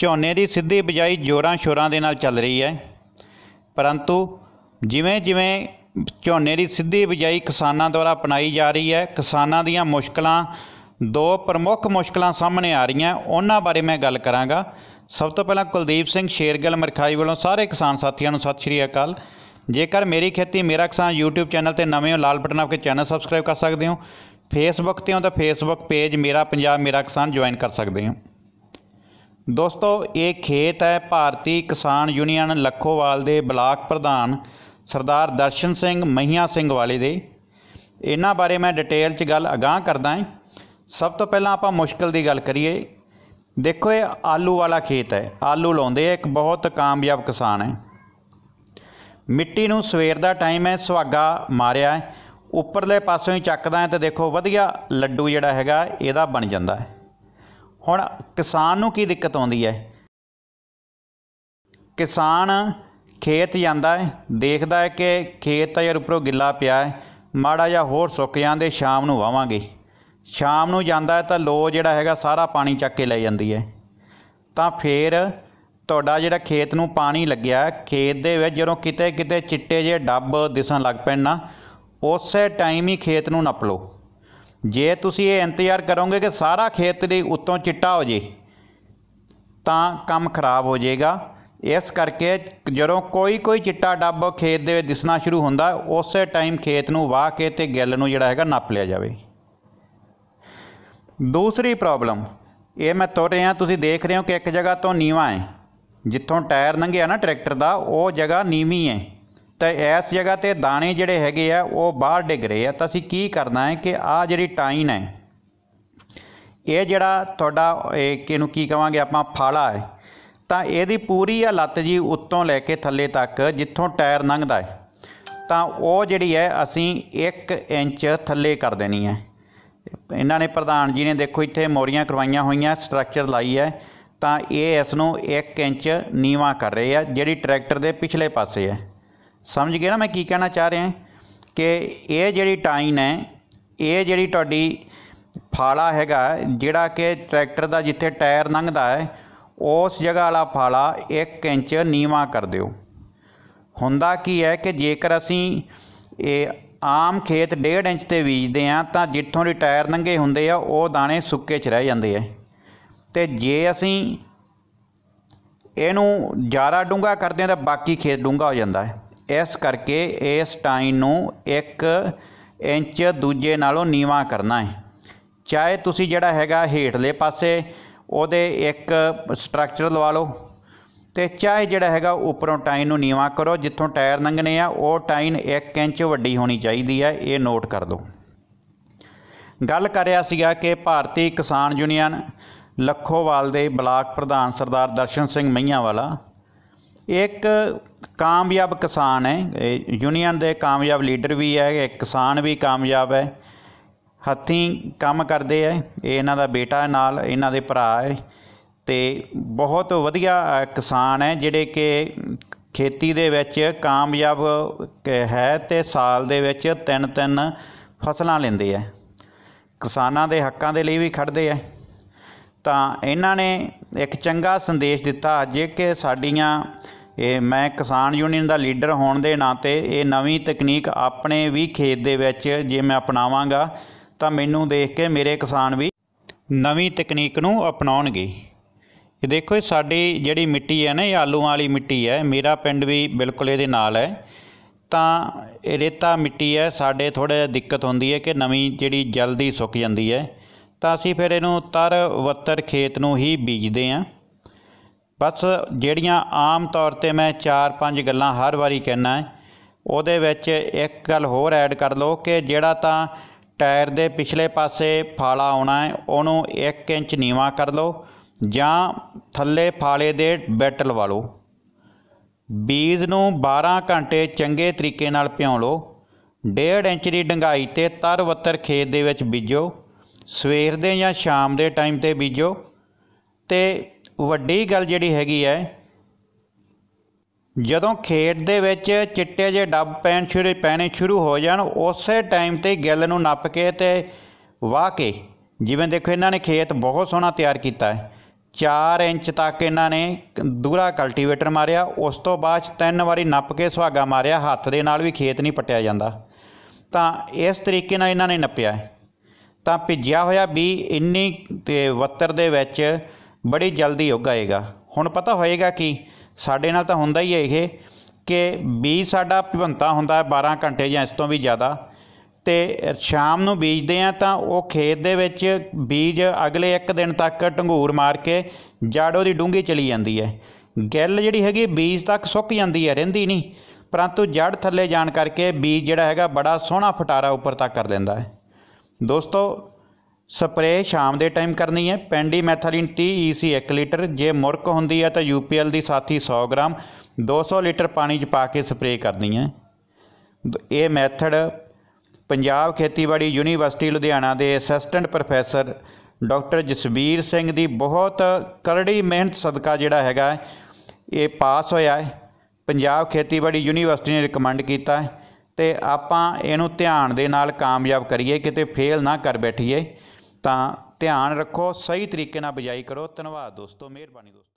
ਝੋਨੇ ਦੀ ਸਿੱਧੀ ਬਿਜਾਈ ਜੋਰਾਂ ਸ਼ੋਰਾਂ ਦੇ ਨਾਲ ਚੱਲ ਰਹੀ ਹੈ। ਪਰੰਤੂ ਜਿਵੇਂ ਜਿਵੇਂ ਝੋਨੇ ਦੀ ਸਿੱਧੀ ਬਿਜਾਈ ਕਿਸਾਨਾਂ ਦੁਆਰਾ ਅਪਣਾਈ ਜਾ ਰਹੀ ਹੈ, ਕਿਸਾਨਾਂ ਦੀਆਂ ਮੁਸ਼ਕਲਾਂ, ਦੋ ਪ੍ਰਮੁੱਖ ਮੁਸ਼ਕਲਾਂ ਸਾਹਮਣੇ ਆ ਰਹੀਆਂ, ਉਹਨਾਂ ਬਾਰੇ ਮੈਂ ਗੱਲ ਕਰਾਂਗਾ। ਸਭ ਤੋਂ ਪਹਿਲਾਂ ਕੁਲਦੀਪ ਸਿੰਘ ਸ਼ੇਰਗਲ ਮਰਖਾਈ ਵੱਲੋਂ ਸਾਰੇ ਕਿਸਾਨ ਸਾਥੀਆਂ ਨੂੰ ਸਤਿ ਸ਼੍ਰੀ ਅਕਾਲ। ਜੇਕਰ ਮੇਰੀ ਖੇਤੀ, ਮੇਰਾ ਕਿਸਾਨ YouTube ਚੈਨਲ ਤੇ ਨਵੇਂ ਹੋ, ਲਾਲ ਬਟਨ ਆਪਕੇ ਚੈਨਲ ਸਬਸਕ੍ਰਾਈਬ ਕਰ ਸਕਦੇ ਹੋ। ਫੇਸਬੁੱਕ ਤੇ ਹੋ ਤਾਂ ਫੇਸਬੁੱਕ ਪੇਜ ਮੇਰਾ ਪੰਜਾਬ, ਮੇਰਾ ਕਿਸਾਨ ਜੁਆਇਨ ਕਰ ਸਕਦੇ ਹੋ। ਦੋਸਤੋ, ਇਹ ਖੇਤ ਹੈ ਭਾਰਤੀ ਕਿਸਾਨ ਯੂਨੀਅਨ ਲੱਖੋਵਾਲ ਦੇ ਬਲਾਕ ਪ੍ਰਧਾਨ ਸਰਦਾਰ ਦਰਸ਼ਨ ਸਿੰਘ ਮਹੀਆਂ ਸਿੰਘ ਵਾਲੇ ਦੇ। ਇਹਨਾਂ ਬਾਰੇ ਮੈਂ ਡਿਟੇਲ 'ਚ ਗੱਲ ਅਗਾਹ ਕਰਦਾ ਹਾਂ। ਸਭ ਤੋਂ ਪਹਿਲਾਂ ਆਪਾਂ ਮੁਸ਼ਕਲ ਦੀ ਗੱਲ ਕਰੀਏ। ਦੇਖੋ, ਇਹ ਆਲੂ ਵਾਲਾ ਖੇਤ ਹੈ। ਆਲੂ ਲਾਉਂਦੇ ਆ, ਇੱਕ ਬਹੁਤ ਕਾਮਯਾਬ ਕਿਸਾਨ ਹੈ। ਮਿੱਟੀ ਨੂੰ ਸਵੇਰ ਦਾ ਟਾਈਮ ਹੈ, ਸੁਹਾਗਾ ਮਾਰਿਆ ਹੈ। ਉੱਪਰਲੇ ਪਾਸੋਂ ਹੀ ਚੱਕਦਾ ਹੈ ਤੇ ਦੇਖੋ, ਵਧੀਆ ਲੱਡੂ ਜਿਹੜਾ ਹੈਗਾ, ਇਹਦਾ ਬਣ ਜਾਂਦਾ ਹੈ। ਹੁਣ ਕਿਸਾਨ ਨੂੰ ਕੀ ਦਿੱਕਤ ਆਉਂਦੀ ਹੈ? ਕਿਸਾਨ ਖੇਤ ਜਾਂਦਾ ਹੈ, ਦੇਖਦਾ ਹੈ ਕਿ ਖੇਤ ਤਾਂ ਯਾਰ ਉੱਪਰੋਂ ਗਿੱਲਾ ਪਿਆ ਹੈ, ਮਾੜਾ ਜਿਹਾ ਹੋਰ ਸੁੱਕ ਜਾਂਦੇ, ਸ਼ਾਮ ਨੂੰ ਵਾਵਾਂਗੇ। ਸ਼ਾਮ ਨੂੰ ਜਾਂਦਾ ਹੈ ਤਾਂ ਲੋ ਜਿਹੜਾ ਹੈਗਾ ਸਾਰਾ ਪਾਣੀ ਚੱਕ ਕੇ ਲੈ ਜਾਂਦੀ ਹੈ। ਤਾਂ ਫਿਰ ਤੁਹਾਡਾ ਜਿਹੜਾ ਖੇਤ ਨੂੰ ਪਾਣੀ ਲੱਗਿਆ ਖੇਤ ਦੇ ਵਿੱਚ ਜਦੋਂ ਕਿਤੇ ਕਿਤੇ ਚਿੱਟੇ ਜਿਹੇ ਡੱਬ ਦਿਸਣ ਲੱਗ ਪੈਣ ਨਾ, ਉਸੇ ਟਾਈਮ ਹੀ ਖੇਤ ਨੂੰ ਨੱਪ ਲਓ। ਜੇ ਤੁਸੀਂ ਇਹ ਇੰਤਜ਼ਾਰ ਕਰੋਗੇ ਕਿ ਸਾਰਾ ਖੇਤ ਦੇ ਉੱਤੋਂ ਚਿੱਟਾ ਹੋ ਜੇ, ਤਾਂ ਕੰਮ ਖਰਾਬ ਹੋ ਜਾਏਗਾ। ਇਸ ਕਰਕੇ ਜਦੋਂ ਕੋਈ ਕੋਈ ਚਿੱਟਾ ਡੱਬ ਖੇਤ ਦੇ ਵਿੱਚ ਦਿਸਣਾ ਸ਼ੁਰੂ ਹੁੰਦਾ, ਉਸੇ ਟਾਈਮ ਖੇਤ ਨੂੰ ਵਾਹ ਕੇ ਤੇ ਗਿੱਲ ਨੂੰ ਜਿਹੜਾ ਹੈਗਾ ਨੱਪ ਲਿਆ ਜਾਵੇ। ਦੂਸਰੀ ਪ੍ਰੋਬਲਮ, ਇਹ ਮੈਂ ਤੁਰ ਰਿਹਾ, ਤੁਸੀਂ ਦੇਖ ਰਹੇ ਹੋ ਕਿ ਇੱਕ ਜਗ੍ਹਾ ਤੋਂ ਨੀਵਾ ਹੈ। ਜਿੱਥੋਂ ਟਾਇਰ ਲੰਘਿਆ ਨਾ ਟਰੈਕਟਰ ਦਾ, ਉਹ ਜਗ੍ਹਾ ਨੀਵੀਂ ਹੈ। ਤਾਂ ਇਸ ਜਗ੍ਹਾ ਤੇ ਦਾਣੇ ਜਿਹੜੇ ਹੈਗੇ ਆ, ਉਹ ਬਾਹਰ ਡਿੱਗ ਰਹੇ ਆ। ਤਾਂ ਅਸੀਂ ਕੀ ਕਰਨਾ ਹੈ ਕਿ ਆ ਜਿਹੜੀ ਟਾਈਨ ਹੈ, ਇਹ ਜਿਹੜਾ ਤੁਹਾਡਾ, ਇਹ ਕਿਹਨੂੰ ਕੀ ਕਵਾਂਗੇ ਆਪਾਂ, ਫਾਲਾ ਹੈ। ਤਾਂ ਇਹਦੀ ਪੂਰੀ ਆ ਲੱਤ ਜੀ ਉੱਤੋਂ ਲੈ ਕੇ ਥੱਲੇ ਤੱਕ, ਜਿੱਥੋਂ ਟਾਇਰ ਲੰਘਦਾ ਹੈ। ਤਾਂ ਉਹ ਜਿਹੜੀ ਹੈ, ਅਸੀਂ 1 ਇੰਚ ਥੱਲੇ ਕਰ ਦੇਣੀ ਹੈ। ਇਹਨਾਂ ਨੇ ਪ੍ਰਧਾਨ ਜੀ ਨੇ ਦੇਖੋ, ਇੱਥੇ ਮੋਰੀਆਂ ਕਰਵਾਈਆਂ ਹੋਈਆਂ, ਸਟਰਕਚਰ ਲਾਈ ਹੈ। ਤਾਂ ਇਹ ਇਸ ਨੂੰ 1 ਇੰਚ ਨੀਵਾ ਕਰ ਰਹੇ ਆ, ਜਿਹੜੀ ਟਰੈਕਟਰ ਦੇ ਪਿਛਲੇ ਪਾਸੇ ਹੈ। ਸਮਝ ਗਏ ਨਾ ਮੈਂ ਕੀ ਕਹਿਣਾ ਚਾਹ ਰਿਹਾ? ਕਿ ਇਹ ਜਿਹੜੀ ਟਾਈਨ ਹੈ, ਇਹ ਜਿਹੜੀ ਤੁਹਾਡੀ ਫਾਲਾ ਹੈਗਾ, ਜਿਹੜਾ ਕਿ ਟਰੈਕਟਰ ਦਾ ਜਿੱਥੇ ਟਾਇਰ ਲੰਘਦਾ ਹੈ, ਉਸ ਜਗ੍ਹਾ ਵਾਲਾ ਫਾਲਾ 1 ਇੰਚ ਨੀਵਾ ਕਰ ਦਿਓ। ਹੁੰਦਾ ਕੀ ਹੈ ਕਿ ਜੇਕਰ ਅਸੀਂ ਇਹ ਆਮ ਖੇਤ 1.5 ਇੰਚ ਤੇ ਬੀਜਦੇ ਆ ਤਾਂ ਜਿੱਥੋਂ ਦੇ ਟਾਇਰ ਨੰਗੇ ਹੁੰਦੇ ਆ, ਉਹ ਦਾਣੇ ਸੁੱਕੇ 'ਚ ਰਹਿ ਜਾਂਦੇ ਆ। ਤੇ ਜੇ ਅਸੀਂ ਇਹਨੂੰ ਜ਼ਿਆਦਾ ਡੂੰਘਾ ਕਰਦੇ ਆ ਤਾਂ ਬਾਕੀ ਖੇਤ ਡੂੰਘਾ ਹੋ ਜਾਂਦਾ ਹੈ। ਇਸ ਕਰਕੇ ਇਸ ਟਾਈਨ ਨੂੰ 1 ਇੰਚ ਦੂਜੇ ਨਾਲੋਂ ਨੀਵਾ ਕਰਨਾ ਹੈ। ਚਾਹੇ ਤੁਸੀਂ ਜਿਹੜਾ ਹੈਗਾ ਹੇਠਲੇ ਪਾਸੇ ਉਹਦੇ ਇੱਕ ਸਟਰਕਚਰ ਲਵਾ ਲਓ ਤੇ ਚਾਹੇ ਜਿਹੜਾ ਹੈਗਾ ਉੱਪਰੋਂ ਟਾਈਨ ਨੂੰ ਨੀਵਾ ਕਰੋ, ਜਿੱਥੋਂ ਟਾਇਰ ਲੰਘਣੇ ਆ, ਉਹ ਟਾਈਨ 1 ਇੰਚ ਵੱਡੀ ਹੋਣੀ ਚਾਹੀਦੀ ਹੈ, ਇਹ ਨੋਟ ਕਰ ਲਓ। ਗੱਲ ਕਰਿਆ ਸੀਗਾ ਕਿ ਭਾਰਤੀ ਕਿਸਾਨ ਯੂਨੀਅਨ ਲੱਖੋਵਾਲ ਦੇ ਬਲਾਕ ਪ੍ਰਧਾਨ ਸਰਦਾਰ ਦਰਸ਼ਨ ਸਿੰਘ ਮਈਆਂ ਵਾਲਾ ਇੱਕ ਕਾਮਯਾਬ ਕਿਸਾਨ ਹੈ ਯੂਨੀਅਨ ਦੇ ਕਾਮਯਾਬ ਲੀਡਰ ਵੀ ਹੈ, ਇੱਕ ਕਿਸਾਨ ਵੀ ਕਾਮਯਾਬ ਹੈ, ਹੱਥੀਂ ਕੰਮ ਕਰਦੇ ਹੈ, ਇਹ ਇਹਨਾਂ ਦਾ ਬੇਟਾ ਨਾਲ, ਇਹਨਾਂ ਦੇ ਭਰਾ ਹੈ ਤੇ ਬਹੁਤ ਵਧੀਆ ਕਿਸਾਨ ਹੈ ਜਿਹੜੇ ਕਿ ਖੇਤੀ ਦੇ ਵਿੱਚ ਕਾਮਯਾਬ ਹੈ ਤੇ ਸਾਲ ਦੇ ਵਿੱਚ ਤਿੰਨ ਤਿੰਨ ਫਸਲਾਂ ਲੈਂਦੇ ਹੈ। ਕਿਸਾਨਾਂ ਦੇ ਹੱਕਾਂ ਦੇ ਲਈ ਵੀ ਖੜਦੇ ਹੈ। ਤਾਂ ਇਹਨਾਂ ਨੇ ਇੱਕ ਚੰਗਾ ਸੰਦੇਸ਼ ਦਿੱਤਾ ਅੱਜ ਕਿ ਸਾਡੀਆਂ ਇਹ ਮੈਂ ਕਿਸਾਨ ਯੂਨੀਅਨ ਦਾ ਲੀਡਰ ਹੋਣ ਦੇ ਨਾਤੇ ਇਹ ਨਵੀਂ ਤਕਨੀਕ ਆਪਣੇ ਵੀ ਖੇਤ ਦੇ ਵਿੱਚ ਜੇ ਮੈਂ ਅਪਣਾਵਾਂਗਾ, ਤਾਂ ਮੈਨੂੰ ਦੇਖ ਕੇ ਮੇਰੇ ਕਿਸਾਨ ਵੀ ਨਵੀਂ ਤਕਨੀਕ ਨੂੰ ਅਪਣਾਉਣਗੇ। ਇਹ ਦੇਖੋ, ਇਹ ਸਾਡੀ ਜਿਹੜੀ ਮਿੱਟੀ ਹੈ ਨਾ, ਇਹ ਆਲੂਆਂ ਵਾਲੀ ਮਿੱਟੀ ਹੈ, ਮੇਰਾ ਪਿੰਡ ਵੀ ਬਿਲਕੁਲ ਇਹਦੇ ਨਾਲ ਹੈ। ਤਾਂ ਇਹ ਰੇਤਾ ਮਿੱਟੀ ਹੈ, ਸਾਡੇ ਥੋੜ੍ਹਾ ਜਿਹਾ ਦਿੱਕਤ ਹੁੰਦੀ ਹੈ ਕਿ ਨਵੀਂ ਜਿਹੜੀ ਜਲਦੀ ਸੁੱਕ ਜਾਂਦੀ ਹੈ। ਤਾਂ ਅਸੀਂ ਫਿਰ ਇਹਨੂੰ ਤਰ ਵੱਤਰ ਖੇਤ ਨੂੰ ਹੀ ਬੀਜਦੇ ਹਾਂ। ਬਸ ਜਿਹੜੀਆਂ ਆਮ ਤੌਰ ਤੇ ਮੈਂ 4-5 ਗੱਲਾਂ ਹਰ ਵਾਰੀ ਕਹਿਣਾ ਹੈ, ਉਹਦੇ ਵਿੱਚ ਇੱਕ ਗੱਲ ਹੋਰ ਐਡ ਕਰ ਲਓ ਕਿ ਜਿਹੜਾ ਤਾਂ ਟਾਇਰ ਦੇ ਪਿਛਲੇ ਪਾਸੇ ਫਾਲਾ ਆਉਣਾ ਹੈ, ਉਹਨੂੰ 1 ਇੰਚ ਨੀਵਾ ਕਰ ਲਓ ਜਾਂ ਥੱਲੇ ਫਾਲੇ ਦੇ ਬੈਟ ਲਵਾ ਲਓ। ਬੀਜ ਨੂੰ 12 ਘੰਟੇ ਚੰਗੇ ਤਰੀਕੇ ਨਾਲ ਭਿਉਂ ਲਓ 1.5 ਇੰਚ ਦੀ ਡੰਗਾਈ ਤੇ ਤਰਵੱਤਰ ਖੇਤ ਦੇ ਵਿੱਚ ਬੀਜੋ, ਸਵੇਰ ਦੇ ਜਾਂ ਸ਼ਾਮ ਦੇ ਟਾਈਮ ਤੇ ਬੀਜੋ ਤੇ ਵੱਡੀ ਗੱਲ ਜਿਹੜੀ ਹੈਗੀ ਹੈ ਜਦੋਂ ਖੇਤ ਦੇ ਵਿੱਚ ਚਿੱਟੇ ਜਿਹੇ ਡੱਬ ਪੈਣ ਸ਼ੁਰੂ, ਪੈਣੇ ਸ਼ੁਰੂ ਹੋ ਜਾਣ, ਉਸੇ ਟਾਈਮ ਤੇ ਗਿੱਲ ਨੂੰ ਨੱਪ ਕੇ ਤੇ ਵਾਹ ਕੇ, ਜਿਵੇਂ ਦੇਖੋ ਇਹਨਾਂ ਨੇ ਖੇਤ ਬਹੁਤ ਸੋਹਣਾ ਤਿਆਰ ਕੀਤਾ ਹੈ 4 ਇੰਚ ਤੱਕ ਇਹਨਾਂ ਨੇ ਦੂਰਾ ਕਲਟੀਵੇਟਰ ਮਾਰਿਆ, ਉਸ ਤੋਂ ਬਾਅਦ 'ਚ ਤਿੰਨ ਵਾਰੀ ਨੱਪ ਕੇ ਸੁਹਾਗਾ ਮਾਰਿਆ, ਹੱਥ ਦੇ ਨਾਲ ਵੀ ਖੇਤ ਨਹੀਂ ਪੱਟਿਆ ਜਾਂਦਾ। ਤਾਂ ਇਸ ਤਰੀਕੇ ਨਾਲ ਇਹਨਾਂ ਨੇ ਨੱਪਿਆ ਤਾਂ ਭਿੱਜਿਆ ਹੋਇਆ ਬੀ ਇੰਨੀ ਤੇ ਵੱਤਰ ਦੇ ਵਿੱਚ ਬੜੀ ਜਲਦੀ ਉੱਗ ਆਏਗਾ ਹੁਣ ਪਤਾ ਹੋਏਗਾ ਕਿ ਸਾਡੇ ਨਾਲ ਤਾਂ ਹੁੰਦਾ ਹੀ ਹੈ ਇਹ ਕਿ ਬੀਜ ਸਾਡਾ ਭਿਵੰਤਾ ਹੁੰਦਾ ਹੈ 12 ਘੰਟੇ ਜਾਂ ਇਸ ਤੋਂ ਵੀ ਜ਼ਿਆਦਾ। ਤੇ ਸ਼ਾਮ ਨੂੰ ਬੀਜਦੇ ਆ ਤਾਂ ਉਹ ਖੇਤ ਦੇ ਵਿੱਚ ਬੀਜ ਅਗਲੇ ਇੱਕ ਦਿਨ ਤੱਕ ਢੰਗੂਰ ਮਾਰ ਕੇ ਜੜ ਉਹਦੀ ਡੂੰਘੀ ਚਲੀ ਜਾਂਦੀ ਹੈ। ਗਿੱਲ ਜਿਹੜੀ ਹੈਗੀ ਬੀਜ ਤੱਕ ਸੁੱਕ ਜਾਂਦੀ ਹੈ, ਰਹਿੰਦੀ ਨਹੀਂ। ਪਰੰਤੂ ਜੜ ਥੱਲੇ ਜਾਣ ਕਰਕੇ ਬੀਜ ਜਿਹੜਾ ਹੈਗਾ ਬੜਾ ਸੋਹਣਾ ਫਟਾਰਾ ਉੱਪਰ ਤੱਕ ਕਰ ਦਿੰਦਾ ਹੈ। ਦੋਸਤੋ ਸਪਰੇਅ ਸ਼ਾਮ ਦੇ ਟਾਈਮ ਕਰਨੀ ਹੈ। Pendimethalin 30 EC 1 litre. ਜੇ ਮੁਰਕ ਹੁੰਦੀ ਹੈ ਤਾਂ ਯੂਪੀਐਲ ਦੀ ਸਾਥੀ 100 ਗ੍ਰਾਮ। 200 ਲੀਟਰ ਪਾਣੀ 'ਚ ਪਾ ਕੇ ਸਪਰੇਅ ਕਰਨੀ ਹੈ। ਦ- ਇਹ ਮੈਥਡ ਪੰਜਾਬ ਖੇਤੀਬਾੜੀ ਯੂਨੀਵਰਸਿਟੀ ਲੁਧਿਆਣਾ ਦੇ assistant professor doctor Jasvir Singh ਦੀ ਬਹੁਤ ਕਰੜੀ ਮਿਹਨਤ ਸਦਕਾ ਜਿਹੜਾ ਹੈਗਾ ਇਹ ਪਾਸ ਹੋਇਆ ਹੈ। ਪੰਜਾਬ ਖੇਤੀਬਾੜੀ ਯੂਨੀਵਰਸਿਟੀ ਨੇ ਰਿਕਮੈਂਡ ਕੀਤਾ ਹੈ। ਤੇ ਆਪਾਂ ਇਹਨੂੰ ਧਿਆਨ ਦੇ ਨਾਲ ਕਾਮਯਾਬ ਕਰੀਏ, ਕਿਤੇ ਫੇਲ ਨਾ ਕਰ ਬੈਠੀਏ। ਤਾਂ ਧਿਆਨ ਰੱਖੋ ਸਹੀ ਤਰੀਕੇ ਨਾਲ ਬਿਜਾਈ ਕਰੋ। ਧੰਨਵਾਦ ਦੋਸਤੋ ਮਿਹਰਬਾਨੀ ਦੋਸਤੋ।